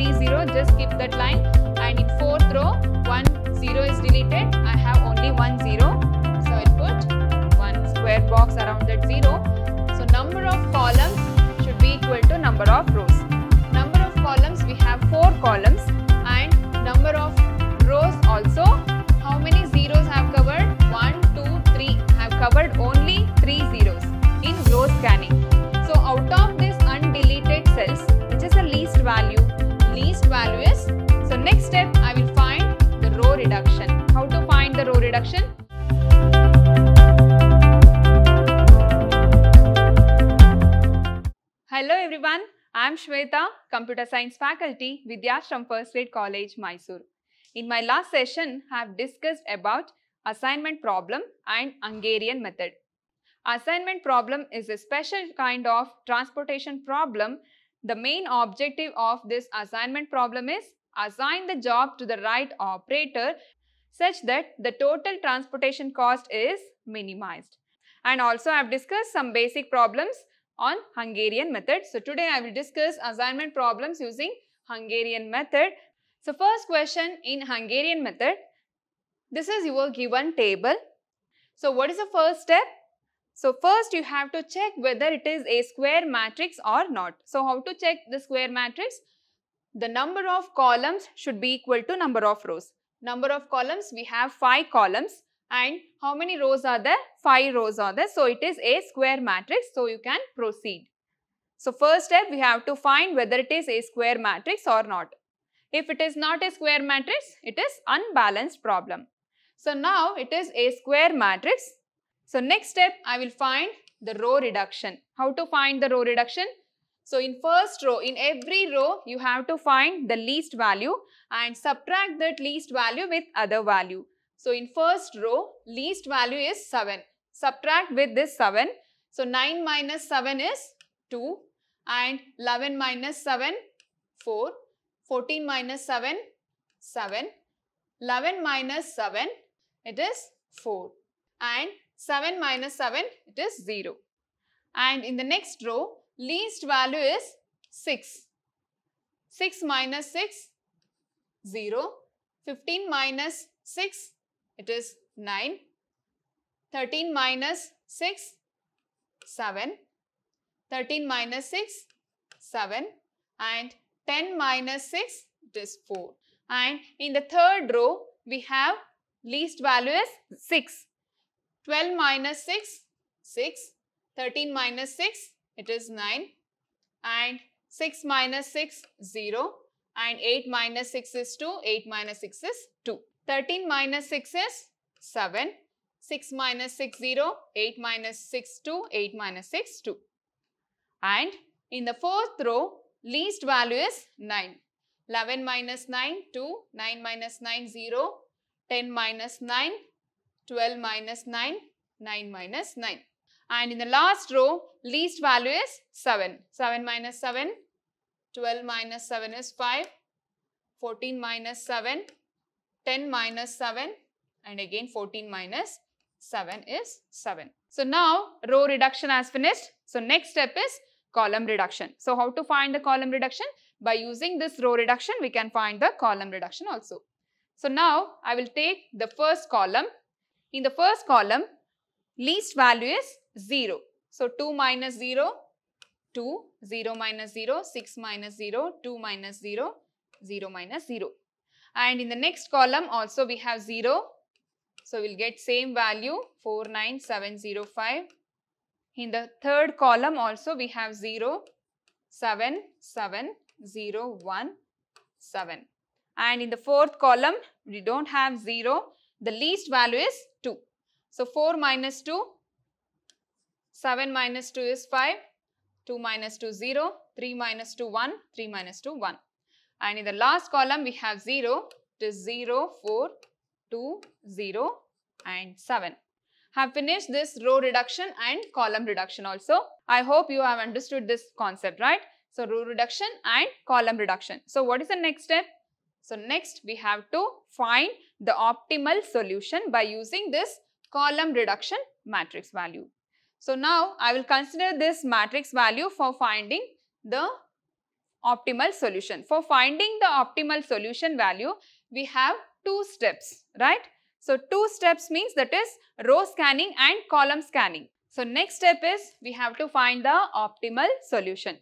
3 0 just keep that line. And in fourth row 1 0 is deleted. I have only 1 0 so I'll put one square box around that 0 so number of columns should be equal to number of rows. Number of columns we have 4 columns. And number of rows also. How many zeros have covered? 1 2 3 have covered only 3 zeros in row scanning next step I will find the row reduction how to find the row reduction Hello everyone, I am Shweta, Computer Science faculty, Vidhyaashram First Grade College, Mysore. In my last session, I have discussed about assignment problem and Hungarian method. Assignment problem is a special kind of transportation problem. The main objective of this assignment problem is assign the job to the right operator such that the total transportation cost is minimized. And also I have discussed some basic problems on Hungarian method. So today I will discuss assignment problems using Hungarian method. So first question in Hungarian method, this is your given table. So what is the first step? So first you have to check whether it is a square matrix or not. So how to check the square matrix? The number of columns should be equal to number of rows. Number of columns, we have 5 columns and how many rows are there? 5 rows are there. So it is a square matrix. So you can proceed. So first step we have to find whether it is a square matrix or not. If it is not a square matrix, it is unbalanced problem. So now it is a square matrix. So next step I will find the row reduction. How to find the row reduction? So in first row, in every row you have to find the least value and subtract that least value with other value. So in first row, least value is 7. Subtract with this 7. So 9 minus 7 is 2 and 11 minus 7, 4. 14 minus 7, 7. 11 minus 7, it is 4. And 7 minus 7, it is 0. And in the next row, least value is 6. 6 minus 6, 0. 15 minus 6, it is 9. 13 minus 6, 7. 13 minus 6, 7. And 10 minus 6, it is 4. And in the third row, we have least value is 6. 12 minus 6, 6. 13 minus 6, it is 9. And 6 minus 6, 0. And 8 minus 6 is 2. 8 minus 6 is 2. 13 minus 6 is 7. 6 minus 6, 0. 8 minus 6, 2. 8 minus 6, 2. And in the fourth row, least value is 9. 11 minus 9, 2. 9 minus 9, 0. 10 minus 9, 12 minus 9, 9 minus 9. And in the last row, least value is 7. 7 minus 7, 12 minus 7 is 5. 14 minus 7, 10 minus 7 and again 14 minus 7 is 7. So now row reduction has finished. So next step is column reduction. So how to find the column reduction? By using this row reduction, we can find the column reduction also. So now I will take the first column. In the first column, least value is 0. So 2 minus 0, 2, 0 minus 0, 6 minus 0, 2 minus 0, 0 minus 0. And in the next column also we have 0. So we'll get same value 49705. In the third column also we have 0, 7, 7, 0, 1, 7. And in the fourth column we don't have 0. The least value is 2. So 4 minus 2, 7 minus 2 is 5, 2 minus 2 0, 3 minus 2 1, 3 minus 2 1. And in the last column we have 0, it is 0, 4, 2, 0 and 7. Have finished this row reduction and column reduction also. I hope you have understood this concept, right? So row reduction and column reduction. So what is the next step? So next we have to find the optimal solution by using this column reduction matrix value. So now I will consider this matrix value for finding the optimal solution. For finding the optimal solution value, we have two steps, right? So, two steps means that is row scanning and column scanning. So, next step is we have to find the optimal solution.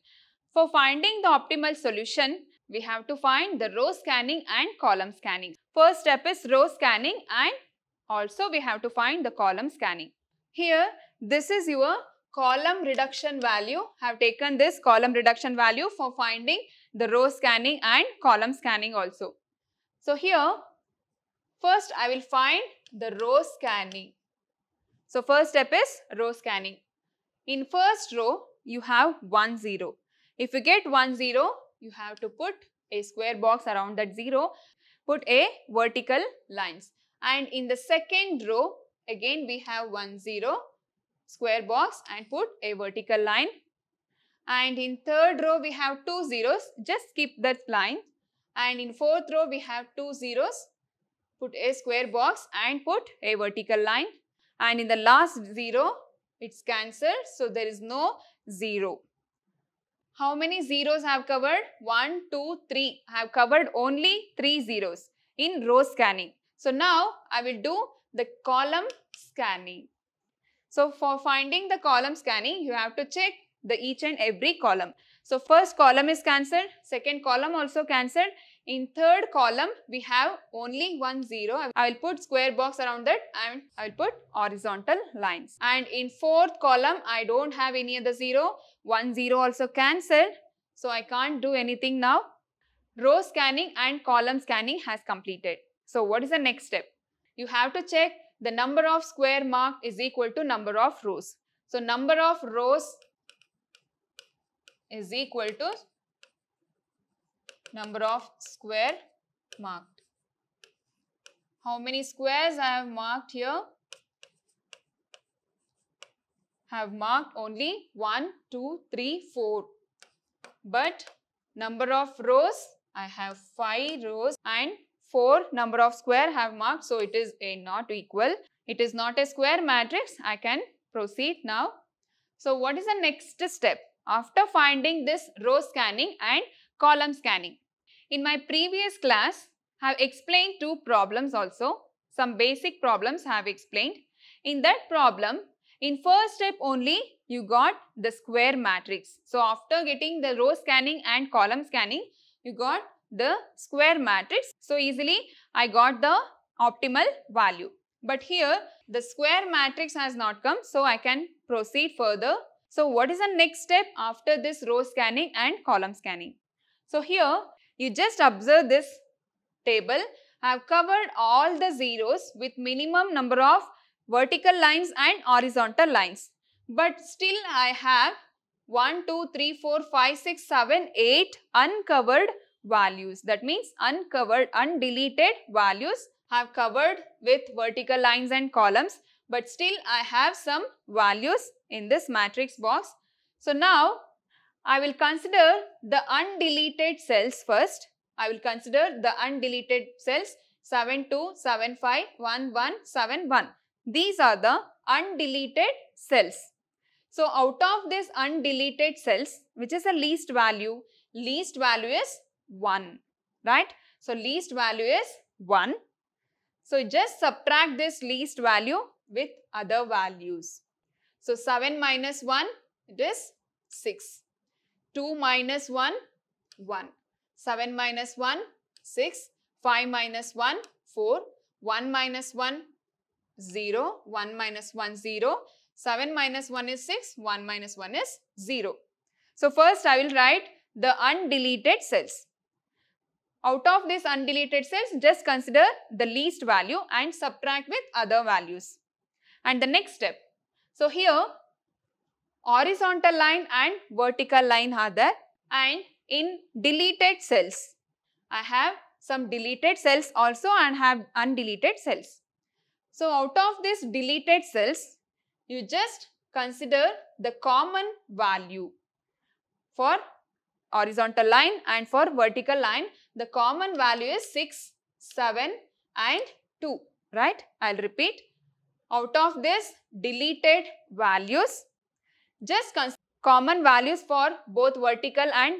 For finding the optimal solution, we have to find the row scanning and column scanning. First step is row scanning and also we have to find the column scanning. Here, this is your column reduction value. have taken this column reduction value for finding the row scanning and column scanning also. So here, first I will find the row scanning. So first step is row scanning. In first row, you have 1 0. If you get 1 0, you have to put a square box around that 0, put a vertical lines. And in the second row, again we have 1 0, square box and put a vertical line. And in third row, we have two zeros. Just skip that line. And in fourth row, we have two zeros. Put a square box and put a vertical line. And in the last zero, it's cancelled. So, there is no zero. How many zeros have covered? 1, 2, 3. I have covered only 3 zeros in row scanning. So, now I will do the column scanning. So for finding the column scanning, you have to check the each and every column. So first column is cancelled, second column also cancelled. In third column, we have only one zero. I will put square box around that and I will put horizontal lines. And in fourth column, I don't have any other zero. One zero also cancelled. So I can't do anything now. Row scanning and column scanning has completed. So what is the next step? You have to check the number of square marked is equal to number of rows. So number of rows is equal to number of square marked. How many squares I have marked here? Have marked only 1, 2, 3, 4. But number of rows, I have 5 rows and 4 number of square have marked. So, it is a not equal. It is not a square matrix. I can proceed now. So, what is the next step? After finding this row scanning and column scanning. In my previous class, I have explained two problems also. Some basic problems I have explained. In that problem, in first step only, you got the square matrix. So, after getting the row scanning and column scanning, you got the square matrix. So easily I got the optimal value. But here the square matrix has not come so I can proceed further. So what is the next step after this row scanning and column scanning? So here you just observe this table. I have covered all the zeros with minimum number of vertical lines and horizontal lines. But still I have 1, 2, 3, 4, 5, 6, 7, 8 uncovered values. That means uncovered, undeleted values have covered with vertical lines and columns. But still I have some values in this matrix box. So now I will consider the undeleted cells first. I will consider the undeleted cells 72751171. These are the undeleted cells. So out of this undeleted cells, which is the least value, least value is 1, right? So, least value is 1. So, just subtract this least value with other values. So, 7 minus 1, it is 6. 2 minus 1, 1. 7 minus 1, 6. 5 minus 1, 4. 1 minus 1, 0. 1 minus 1, 0. 7 minus 1 is 6. 1 minus 1 is 0. So, first I will write the undeleted cells. Out of these undeleted cells, just consider the least value and subtract with other values. And the next step. So here, horizontal line and vertical line are there. And in deleted cells, I have some deleted cells also and have undeleted cells. So out of these deleted cells, you just consider the common value for horizontal line and for vertical line the common value is 6, 7 and 2, right? I'll repeat. Out of this deleted values, just common values for both vertical and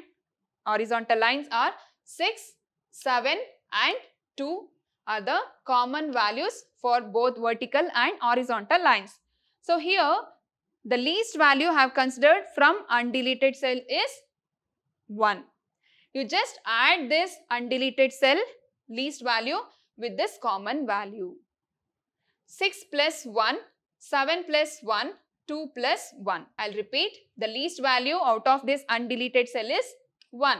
horizontal lines are 6, 7 and 2 are the common values for both vertical and horizontal lines. So here the least value I have considered from undeleted cell is 1. You just add this undeleted cell least value with this common value. 6 plus 1, 7 plus 1, 2 plus 1. I'll repeat, the least value out of this undeleted cell is 1.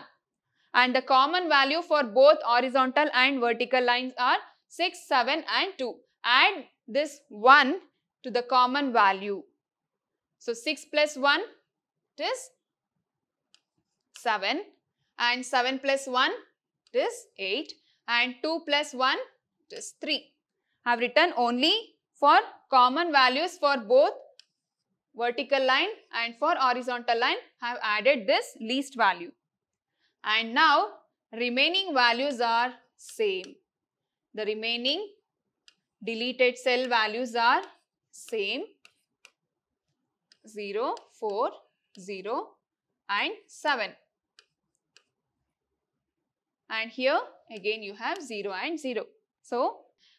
And the common value for both horizontal and vertical lines are 6, 7 and 2. Add this 1 to the common value. So 6 plus 1 it is 7 and 7 plus 1 it is 8 and 2 plus 1 it is 3. I have written only for common values for both vertical line and for horizontal line I have added this least value. And now remaining values are same. The remaining deleted cell values are same 0, 4, 0 and 7. And here again you have 0 and 0. So,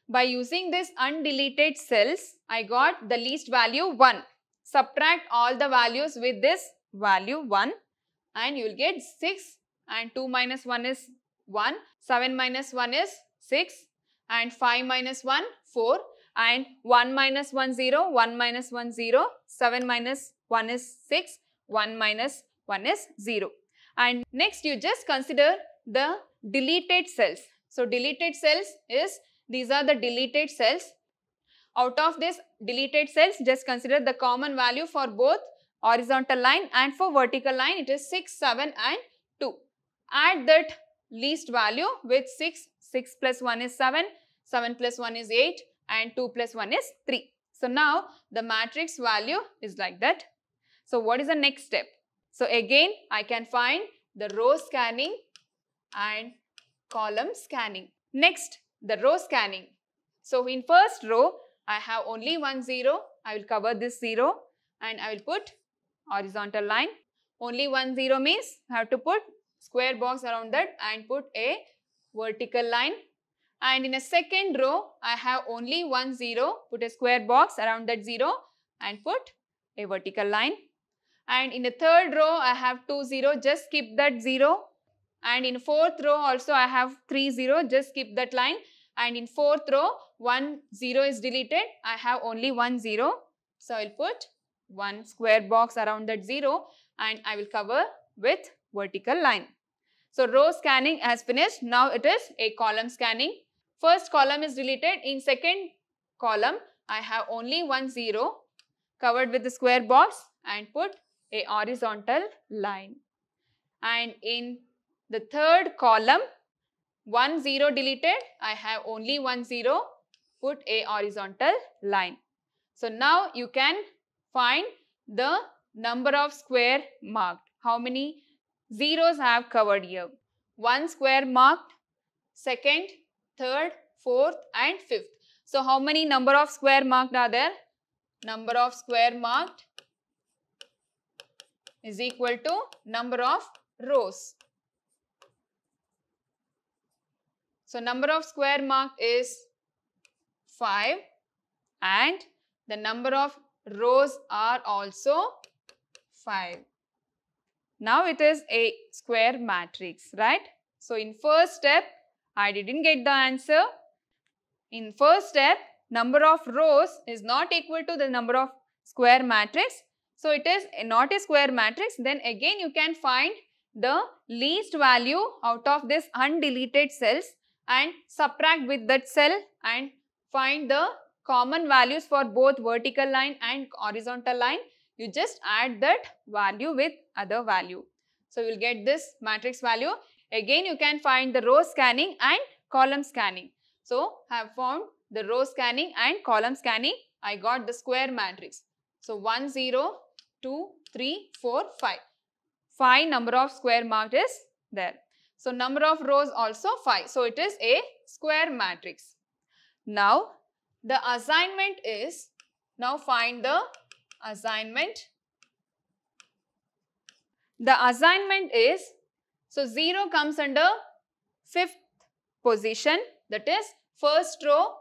by using this undeleted cells, I got the least value 1. Subtract all the values with this value 1 and you will get 6 and 2 minus 1 is 1, 7 minus 1 is 6 and 5 minus 1, 4 and 1 minus 1 0, 1 minus 1 0, 7 minus 1 is 6, 1 minus 1 is 0. And next you just consider the deleted cells. So deleted cells is, these are the deleted cells. Out of this deleted cells, just consider the common value for both horizontal line and for vertical line it is 6, 7 and 2. Add that least value with 6, 6 plus 1 is 7, 7 plus 1 is 8 and 2 plus 1 is 3. So now the matrix value is like that. So what is the next step? So again I can find the row scanning and column scanning. Next the row scanning. So in first row I have only one zero. I will cover this zero and I will put horizontal line. Only one zero means I have to put square box around that and put a vertical line and in a second row I have only one zero put a square box around that zero and put a vertical line and in the third row I have two zero just skip that zero and in fourth row also I have three zero just skip that line and in fourth row one zero is deleted I have only one zero so I will put one square box around that zero and I will cover with vertical line. So row scanning has finished. Now it is a column scanning. First column is deleted. In second column, I have only one zero covered with the square box and put a horizontal line. And in the third column, one zero deleted, I have only one zero, put a horizontal line. So now you can find the number of square marked. How many zeros I have covered here? One square marked, second, third, fourth and fifth. So how many number of square marked are there? Number of square marked is equal to number of rows. So number of square marked is 5 and the number of rows are also 5. Now it is a square matrix, right? So in first step, I didn't get the answer. In first step, number of rows is not equal to the number of square matrix. So it is not a square matrix. Then again you can find the least value out of this undeleted cells and subtract with that cell and find the common values for both vertical line and horizontal line. You just add that value with other value. So you will get this matrix value. Again, you can find the row scanning and column scanning. So, I have found the row scanning and column scanning. I got the square matrix. So, 1, 0, 2, 3, 4, 5. 5 number of square marked is there. So, number of rows also 5. So, it is a square matrix. Now, the assignment is, now find the assignment. The assignment is So 0 comes under fifth position that is first row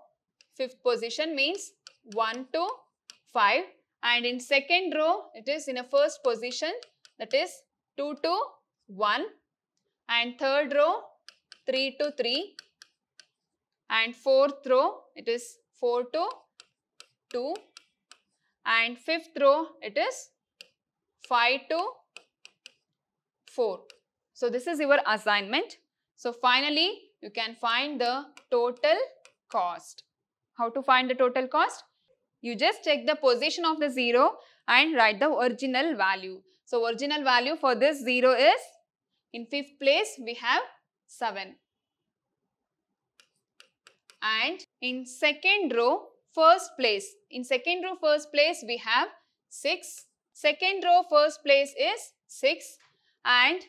fifth position means 1 to 5 and in second row it is in a first position that is 2 to 1 and third row 3 to 3 and fourth row it is 4 to 2 and fifth row it is 5 to 4. So this is your assignment. So finally you can find the total cost. How to find the total cost? You just check the position of the 0 and write the original value. So original value for this 0 is in fifth place we have 7. And in second row first place, in second row first place we have 6. Second row first place is 6 and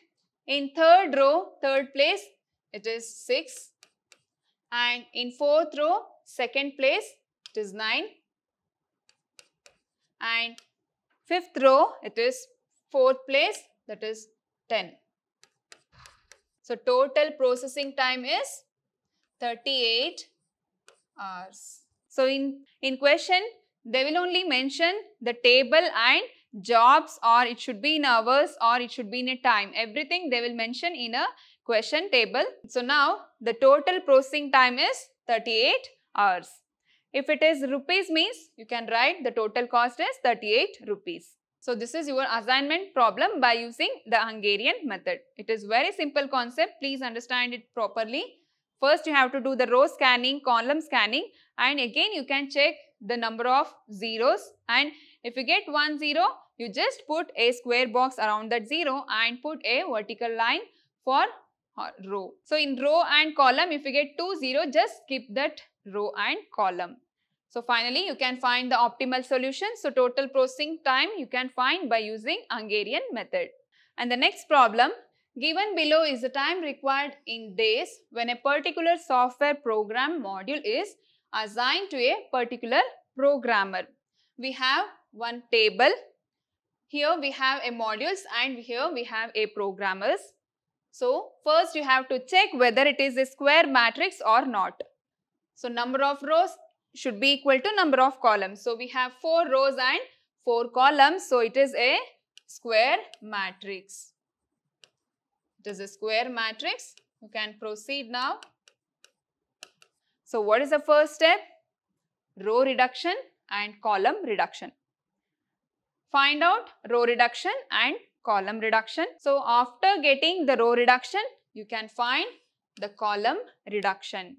in third row third place it is 6 and in fourth row second place it is 9 and fifth row it is fourth place that is 10. So total processing time is 38 hours. So in, in question they will only mention the table and jobs or it should be in hours or it should be in a time. Everything they will mention in a question table. So now the total processing time is 38 hours. If it is rupees means you can write the total cost is 38 rupees. So this is your assignment problem by using the Hungarian method. It is very simple concept. Please understand it properly. First you have to do the row scanning, column scanning and again you can check the number of zeros and if you get one zero, you just put a square box around that zero and put a vertical line for row. So in row and column, if you get two zero, just skip that row and column. So finally, you can find the optimal solution. So total processing time you can find by using Hungarian method. And the next problem, given below is the time required in days when a particular software program module is assigned to a particular programmer. We have one table. Here we have a modules and here we have a programmers. So first you have to check whether it is a square matrix or not. So number of rows should be equal to number of columns. So we have 4 rows and 4 columns. So it is a square matrix. It is a square matrix. You can proceed now. So what is the first step? Row reduction and column reduction. Find out row reduction and column reduction. So after getting the row reduction, you can find the column reduction.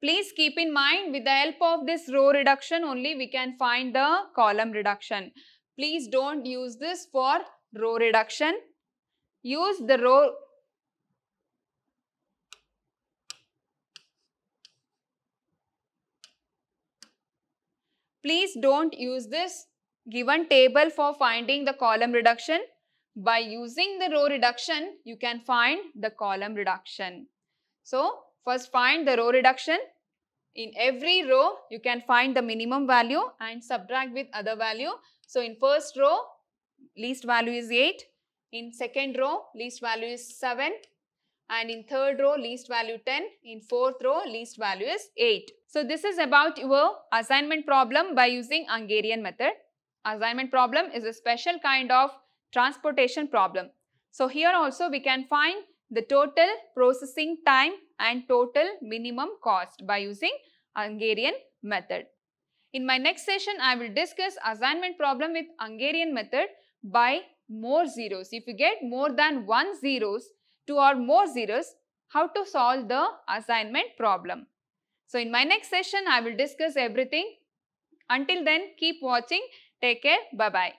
Please keep in mind with the help of this row reduction only we can find the column reduction. Please don't use this for row reduction. Use the row Please don't use this given table for finding the column reduction. By using the row reduction, you can find the column reduction. So, first find the row reduction. In every row, you can find the minimum value and subtract with other value. So, in first row, least value is 8. In second row, least value is 7 and in third row least value 10 in fourth row least value is 8 so this is about your assignment problem by using hungarian method assignment problem is a special kind of transportation problem so here also we can find the total processing time and total minimum cost by using hungarian method in my next session i will discuss assignment problem with hungarian method by more zeros if you get more than one zeros two or more zeros, how to solve the assignment problem. So in my next session, I will discuss everything. Until then, keep watching. Take care. Bye-bye.